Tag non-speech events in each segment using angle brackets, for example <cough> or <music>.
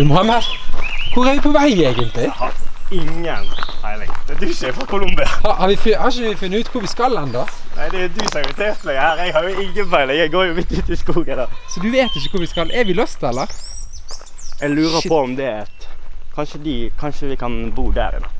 Du Mohammed, hvor er vi på vei egentlig? Jeg har Ingen peiling. Det er du som er fra Colombia. Har, har, vi, har ikke vi funnet ut hvor vi skal ennå? Nei, det er du som har invitert meg her. Jeg har jo ingen peiling. Jeg går jo midt ute i skogen. da. Så du vet ikke hvor vi skal? Er vi lost, eller? Jeg lurer Shit. på om det er et Kanskje, de, kanskje vi kan bo der i natt.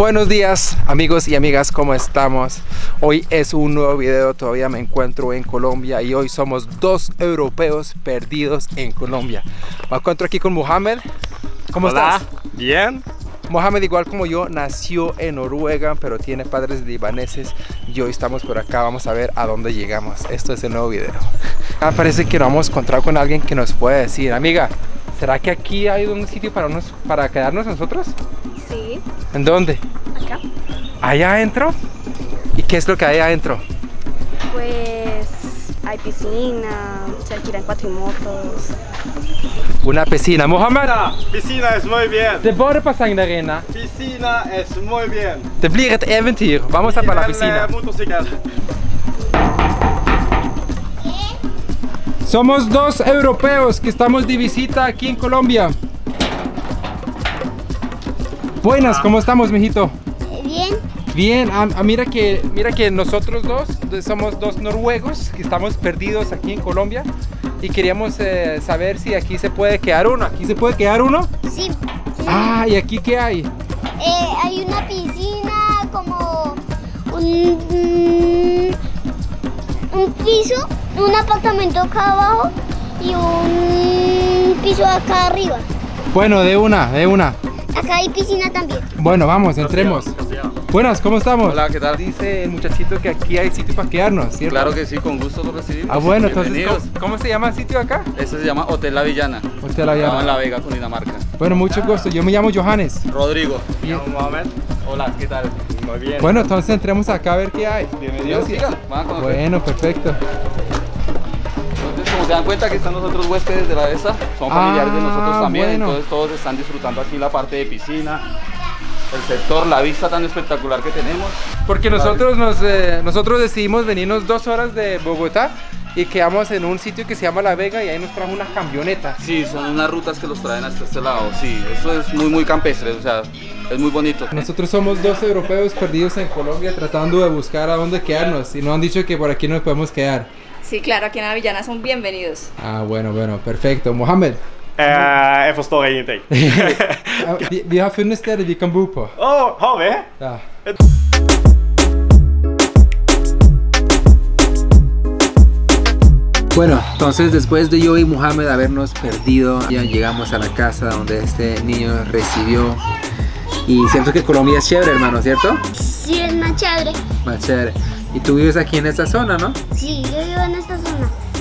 Buenos días amigos y amigas, ¿cómo estamos? Hoy es un nuevo video, todavía me encuentro en Colombia y hoy somos dos europeos perdidos en Colombia. Me encuentro aquí con Mohamed. ¿Cómo Hola. estás? Bien. Mohamed, igual como yo, nació en Noruega, pero tiene padres libaneses y hoy estamos por acá. Vamos a ver a dónde llegamos. Esto es el nuevo video. <laughs> Ah, parece que nos vamos a encontrar con alguien que nos puede decir, amiga, ¿será que aquí hay un sitio para, unos, para quedarnos nosotros? Sí, ¿En dónde? acá. ¿Allá adentro? ¿Y qué es lo que hay adentro? Pues hay piscina, se alquilan cuatrimotos. Una piscina. Mohamed, Piscina es muy bien. de der inne. Piscina es muy bien. Det blir ett äventyr. Vamos a para la piscina. Somos dos europeos que estamos de visita aquí en Colombia. Buenas, ¿cómo estamos, mijito? Bien, Bien, ah, ah, mira que mira que nosotros dos somos dos noruegos que estamos perdidos aquí en Colombia y queríamos eh, saber si aquí se puede quedar uno. ¿Aquí se puede quedar uno? Sí, sí. Ah, ¿y aquí qué hay? Eh, hay una piscina como un, un piso, un apartamento acá abajo y un piso acá arriba. Bueno, de una, de una. Acá hay piscina también. Bueno, vamos, entremos. Buenas, ¿cómo estamos? Hola, ¿qué tal? Dice el muchachito que aquí hay sitio para quedarnos, ¿cierto? Claro que sí, con gusto lo recibimos. Ah, bueno, entonces. ¿cómo, cómo se llama el sitio acá? Este se llama Hotel La Villana. Hotel La Villana. Estamos en La Vega, Cundinamarca. Bueno, mucho gusto. Yo me llamo Johannes. Rodrigo. Mohamed. Hola, ¿qué tal? Muy bien. Bueno, entonces entremos acá a ver qué hay. Bienvenidos. Bueno, perfecto. Como se dan cuenta que están los otros huéspedes de la ESA, son familiares de nosotros Ah, también, bueno. entonces todos están disfrutando aquí la parte de piscina, el sector, la vista tan espectacular que tenemos. Porque nosotros nos eh, nosotros decidimos venirnos dos horas de Bogotá y quedamos en un sitio que se llama La Vega y ahí nos trajo una camioneta. Sí, son unas rutas que los traen hasta este lado, sí, eso es muy, muy campestre, o sea, es muy bonito. Nosotros somos dos europeos perdidos en Colombia tratando de buscar a dónde quedarnos y nos han dicho que por aquí nos podemos quedar. Sí, claro, aquí en la Villana son bienvenidos. Ah, bueno, bueno, perfecto. Mohammed, Eh, jeg forstår ingenting. ah, vi, vi har funnet stedet vi kan bo på. Å, har vi? Ja. Bueno, entonces después de yo y Mohamed habernos perdido, ya llegamos a la casa donde este niño recibió. Y siento que Colombia es chévere, hermano, ¿cierto? Sí, es más chévere. Más chévere. Y tú vives aquí en esta zona, ¿no? Sí, yo vivo.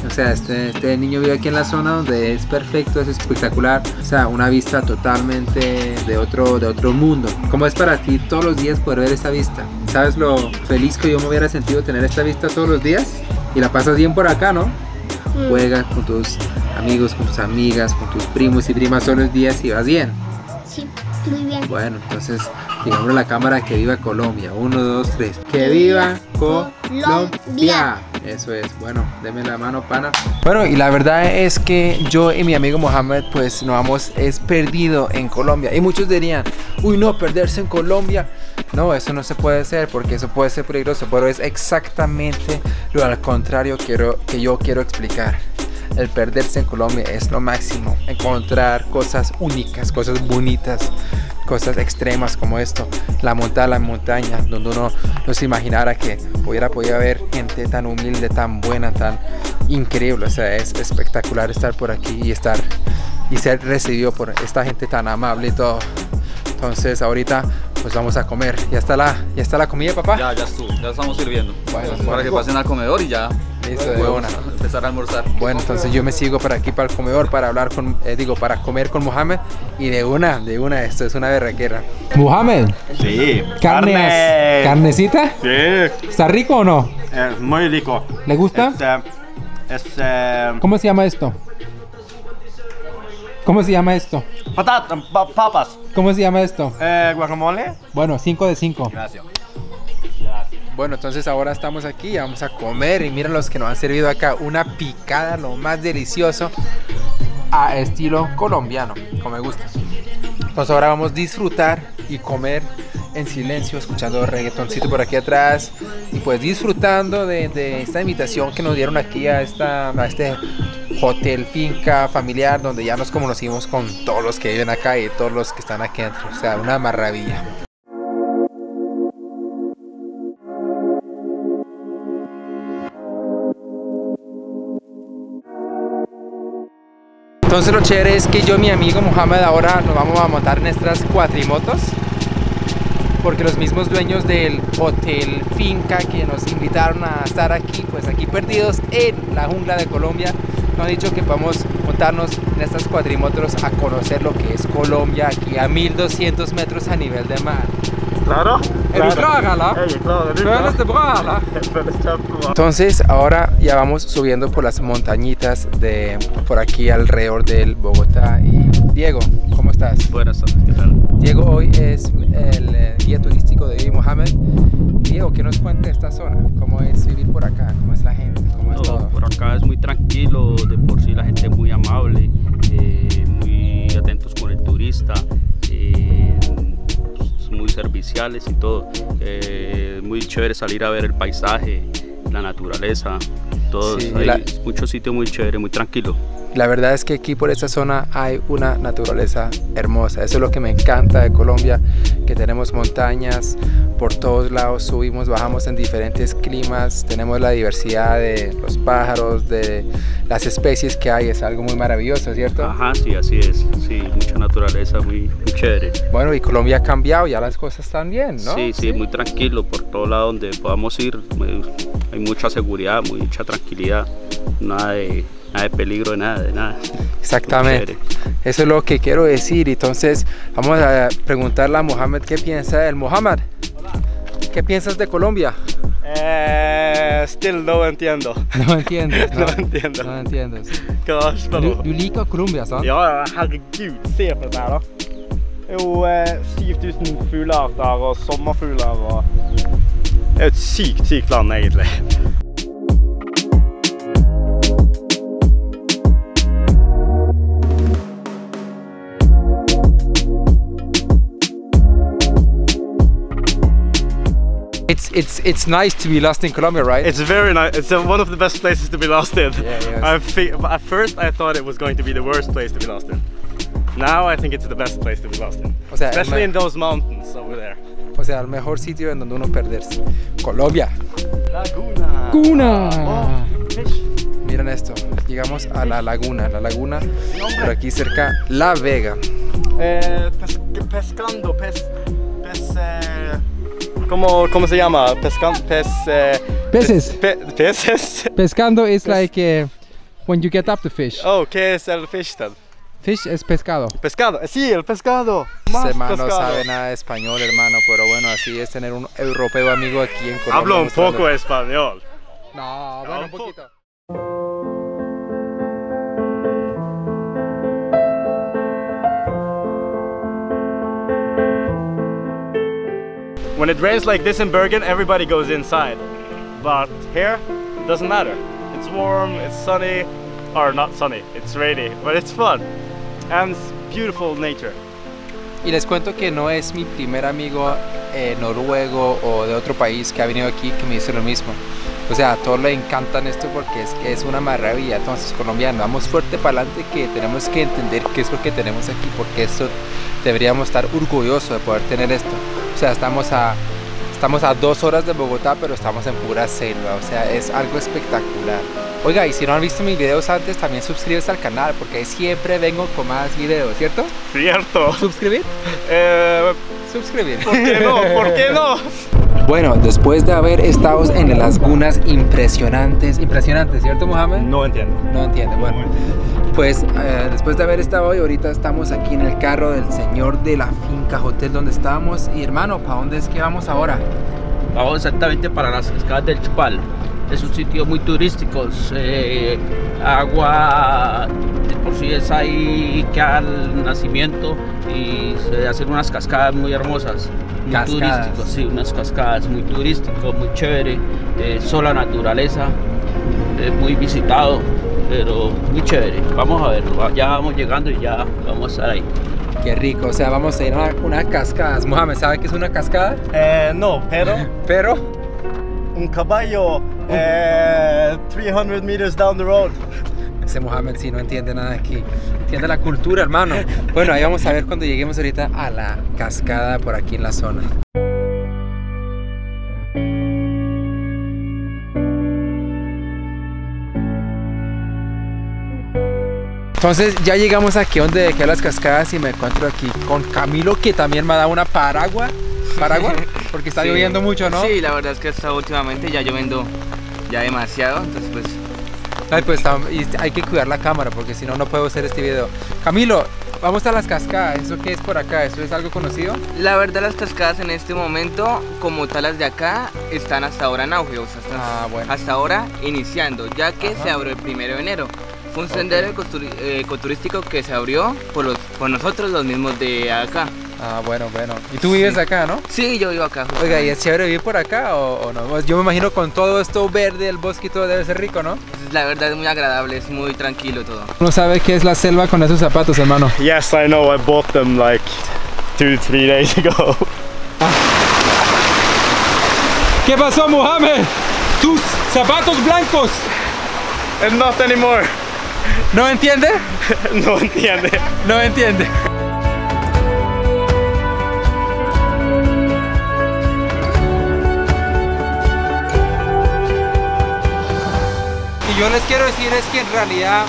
O sea, este, este niño vive aquí en la zona donde es perfecto, es espectacular. O sea, una vista totalmente de otro, de otro mundo. ¿Cómo es para ti todos los días poder ver esta vista? ¿Sabes lo feliz que yo me hubiera sentido tener esta vista todos los días? Y la pasas bien por acá, ¿no? Mm. Juegas con tus amigos, con tus amigas, con tus primos y primas todos los días y vas bien. Sí, muy bien. Bueno, entonces digamos la cámara que viva Colombia. Uno, dos, tres. Que viva Colombia. Eso es. Bueno, deme la mano, pana. Bueno, y la verdad es que yo y mi amigo Mohamed, pues nos vamos, es perdido en Colombia. Y muchos dirían, uy, no, perderse en Colombia. No, eso no se puede hacer porque eso puede ser peligroso. Pero es exactamente lo al contrario quiero, que yo quiero explicar. El perderse en Colombia es lo máximo. Encontrar cosas únicas, cosas bonitas, cosas extremas como esto. La montaña, la montaña, donde uno no se imaginara que hubiera podido haber gente tan humilde, tan buena, tan increíble. O sea, es espectacular estar por aquí y estar y ser recibido por esta gente tan amable y todo. Entonces ahorita pues vamos a comer. Ya está la, ya está la comida, papá. Ya, ya estuvo, ya estamos sirviendo. Bueno. para que pasen al comedor y ya Listo, de una. empezar a almorzar. Bueno, entonces yo me sigo para aquí, para el comedor, para hablar con, eh, digo, para comer con Mohamed. Y de una, de una, esto es una berraquera. Mohamed, Sí. carne, carnecita, Sí. ¿está rico o no? Es muy rico. ¿Le gusta? Es, eh, es eh, ¿Cómo se llama esto? ¿Cómo se llama esto? patata, pa- papas. ¿Cómo se llama esto? Eh, guacamole. Bueno, 5 de 5. Gracias. Bueno, entonces ahora estamos aquí, vamos a comer y miren los que nos han servido acá, una picada, lo más delicioso, a estilo colombiano, como me gusta. Entonces ahora vamos a disfrutar y comer en silencio, escuchando reggaetoncito por aquí atrás y pues disfrutando de, de esta invitación que nos dieron aquí a, esta, a este hotel, finca familiar, donde ya nos conocimos con todos los que viven acá y todos los que están aquí adentro. O sea, una maravilla. Entonces lo chévere es que yo y mi amigo Mohamed ahora nos vamos a montar en estas cuatrimotos porque los mismos dueños del hotel finca que nos invitaron a estar aquí, pues aquí perdidos en la jungla de Colombia, nos han dicho que podemos montarnos en estas cuatrimotos a conocer lo que es Colombia aquí a 1200 metros a nivel de mar. Claro? <laughs> Entonces ahora ya vamos subiendo por las montañitas de por aquí alrededor del Bogotá. Y Diego, ¿cómo estás? Buenas tardes, ¿qué tal? Diego hoy es el eh, guía turístico de Vivi Mohamed. Diego, ¿qué nos cuenta de esta zona? ¿Cómo es vivir por acá? ¿Cómo es la gente? ¿Cómo es Todo todo? por acá es muy tranquilo, de por sí la gente es muy amable, y todo. Eh, muy chévere salir a ver el paisaje, la naturaleza, todo. Sí, hay la- mucho sitio muy chévere, muy tranquilo. La verdad es que aquí por esta zona hay una naturaleza hermosa. Eso es lo que me encanta de Colombia, que tenemos montañas por todos lados, subimos, bajamos en diferentes climas, tenemos la diversidad de los pájaros, de las especies que hay, es algo muy maravilloso, ¿cierto? Ajá, sí, así es. Sí, mucha naturaleza, muy, muy chévere. Bueno, y Colombia ha cambiado, ya las cosas están bien, ¿no? Sí, sí, muy tranquilo por todo lado donde podamos ir. Hay mucha seguridad, mucha tranquilidad, nada de, nada de peligro, de nada, de nada. Exactamente. Eso es lo que quiero decir. Entonces, vamos a preguntarle a Mohamed qué piensa él. Mohamed, ¿qué piensas de Colombia? Eh, still no entiendo. <laughs> No entiendes, <laughs> No entiendo. No entiendes. Du, liker Colombia, sant? Ja, herregud, se på det der, da. Det er jo eh, 7000 fuglearter og sommerfugler og Det er jo et sykt, sykt land, egentlig. It's it's it's nice to be lost in Colombia, right? It's very nice. It's uh, one of the best places to be lost in. Yeah, yes. I fe- at first, I thought it was going to be the worst place to be lost in. Now I think it's the best place to be lost in. O sea, Especially in those mountains over there. o sea, el mejor sitio en donde uno perderse. Colombia. Laguna. Laguna. Oh, fish. Miren esto. Llegamos a la laguna. La laguna por aquí cerca. La Vega. Eh, pes pescando, pes... Pes... Eh, ¿cómo, ¿Cómo se llama? Pescan... Pes... Eh, Peces. Pe peces. <laughs> Pescando is like uh, when you get up the fish. Oh, ¿qué es el fish then? Fish es pescado. Pescado. Eh, Sí, el pescado. Más Este man no pescado. sabe nada de español, hermano, pero bueno, así es tener un europeo amigo aquí en Colombia. Hablo un poco español. No, bueno, un un po- poquito. When it rains like this in Bergen, everybody goes inside. But here, it doesn't matter. It's warm, it's sunny, or not sunny, it's rainy, but it's fun. And it's beautiful nature. Y les cuento que no es mi primer amigo eh, noruego o de otro país que ha venido aquí que me dice lo mismo. O sea, a todos le encantan esto porque es es una maravilla. Entonces, colombianos, vamos fuerte para adelante que tenemos que entender qué es lo que tenemos aquí, porque esto deberíamos estar orgullosos de poder tener esto. O sea, estamos a, estamos a dos horas de Bogotá, pero estamos en pura selva. O sea, es algo espectacular. Oiga, y si no han visto mis videos antes, también suscríbete al canal, porque siempre vengo con más videos, ¿cierto? Cierto. ¿Suscribir? Eh, Suscribir. ¿Por qué no? ¿Por qué no? <laughs> Bueno, después de haber estado en las lagunas impresionantes, impresionantes, ¿cierto, Mohamed? No entiendo. No entiende, bueno. Pues eh, después de haber estado hoy, ahorita estamos aquí en el carro del señor de la finca hotel donde estábamos. Y hermano, ¿para dónde es que vamos ahora? Vamos exactamente para las cascadas del Chupal. Es un sitio muy turístico, eh, agua por sí es ahí que al nacimiento y se hacen unas cascadas muy hermosas, muy Cascadas. turísticos, sí, unas cascadas muy turísticos, muy chévere, eh, sola naturaleza, es muy visitado, pero muy chévere. Vamos a verlo, ya vamos llegando y ya vamos a estar ahí. Qué rico, o sea, vamos a ir a una, una cascada. Mohamed, ¿sabe qué es una cascada? Eh, no, pero <laughs> Pero, un caballo eh, 300 meters down the road. ese Mohamed sí no entiende nada aquí. Entiende la cultura, hermano. Bueno, ahí vamos a ver cuando lleguemos ahorita a la cascada por aquí en la zona. Entonces ya llegamos aquí donde quedan las cascadas y me encuentro aquí con Camilo que también me ha dado una paraguas. ¿Paraguas? <laughs> Porque está Sí. lloviendo mucho, ¿no? Sí, la verdad es que está últimamente ya lloviendo ya demasiado, entonces pues Ay, pues y hay que cuidar la cámara porque si no, no puedo hacer este video. Camilo, vamos a las cascadas. ¿Eso qué es por acá? ¿Eso es algo conocido? la verdad las cascadas en este momento, como tal las de acá, están hasta ahora en auge, o sea, están Ah, bueno. hasta ahora iniciando, ya que Ajá. se abrió el primero de enero. Un sendero ecoturi- eh, ecoturístico que se abrió por, los, por nosotros los mismos de acá. Ah, bueno, bueno. ¿Y tú vives Sí. acá, no? Sí, yo vivo acá. Oiga, ¿y es chévere vivir por acá o, o no? Pues Yo me imagino con todo esto verde, el bosque y todo debe ser rico, ¿no? La verdad es muy agradable, es muy tranquilo todo. No sabe qué es la selva con esos zapatos, hermano. Yes, I know. I bought them like two, three days ago. <laughs> ¿Qué pasó, Mohamed? Tus zapatos blancos. And not anymore. ¿No entiende? <laughs> no entiende. No entiende. Y yo les quiero decir es que en realidad,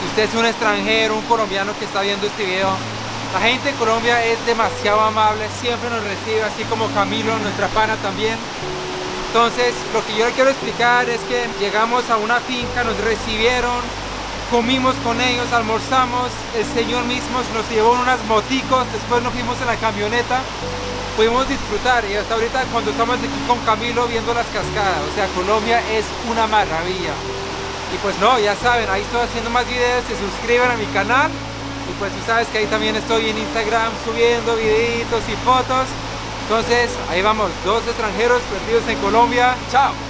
si usted es un extranjero, un colombiano que está viendo este video, la gente en Colombia es demasiado amable, siempre nos recibe, así como Camilo, nuestra pana también. Entonces, lo que yo le quiero explicar es que llegamos a una finca, nos recibieron, comimos con ellos, almorzamos, el Señor mismo nos llevó unas moticos, después nos fuimos en la camioneta, pudimos disfrutar y hasta ahorita cuando estamos aquí con Camilo viendo las cascadas, o sea, Colombia es una maravilla. Y pues no, ya saben, ahí estoy haciendo más videos, se suscriban a mi canal y pues tú sabes que ahí también estoy en Instagram subiendo videitos y fotos. Entonces, ahí vamos, dos extranjeros perdidos en Colombia. Chao.